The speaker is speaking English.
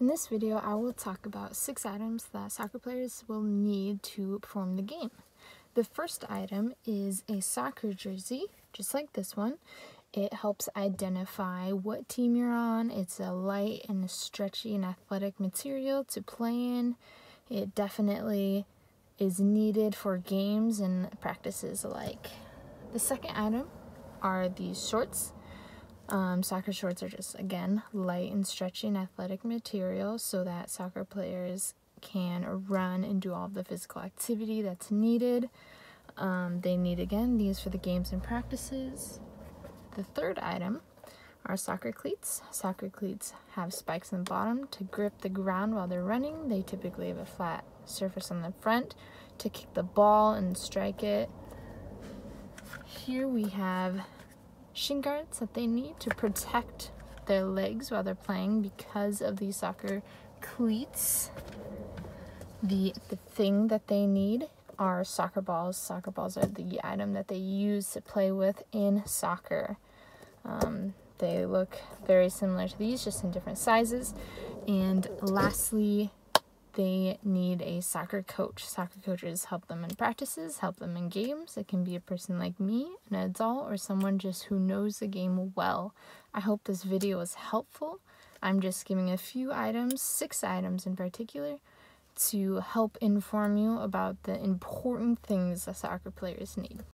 In this video, I will talk about six items that soccer players will need to perform the game. The first item is a soccer jersey, just like this one. It helps identify what team you're on. It's a light and stretchy and athletic material to play in. It definitely is needed for games and practices alike. The second item are these shorts. Um, soccer shorts are just, again, light and stretchy and athletic material so that soccer players can run and do all the physical activity that's needed. Um, they need, again, these for the games and practices. The third item are soccer cleats. Soccer cleats have spikes in the bottom to grip the ground while they're running. They typically have a flat surface on the front to kick the ball and strike it. Here we have shin guards that they need to protect their legs while they're playing because of these soccer cleats. The, the thing that they need are soccer balls. Soccer balls are the item that they use to play with in soccer. Um, they look very similar to these, just in different sizes. And lastly, they need a soccer coach. Soccer coaches help them in practices, help them in games. It can be a person like me, an adult, or someone just who knows the game well. I hope this video was helpful. I'm just giving a few items, six items in particular, to help inform you about the important things that soccer players need.